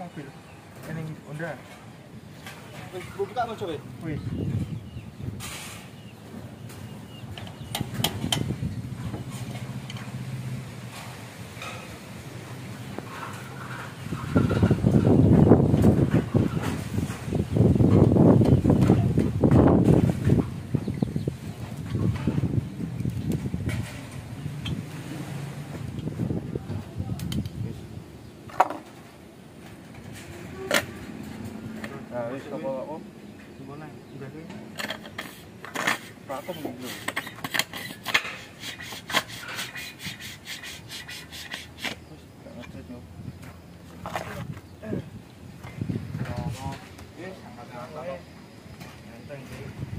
mobil. Ning Honda. Wis buka mau coba. Wis. Apa om? Gimana? Sih. Pakem gitu. Terus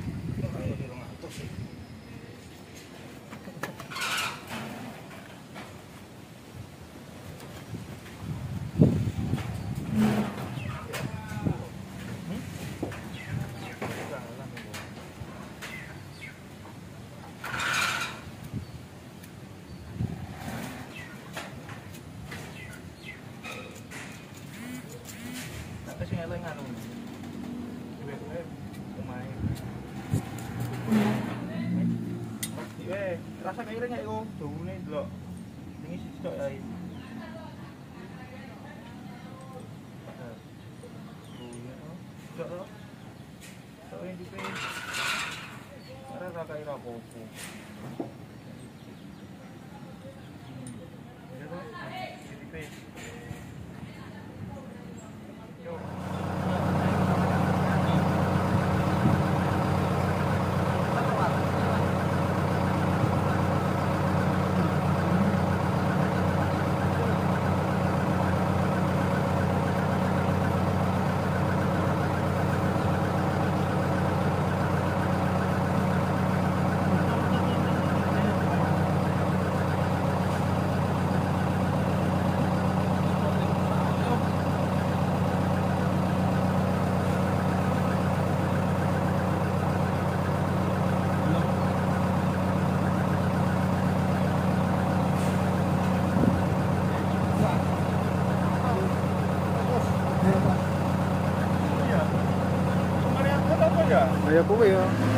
Rasa kayak gini iku, oh, delok. ini dulu. Ini sih, cok, ya, ini. Tuh, oh. Cok, ya. Cok, ini dipilih. Kayak gini aku. 哎呀，不会啊。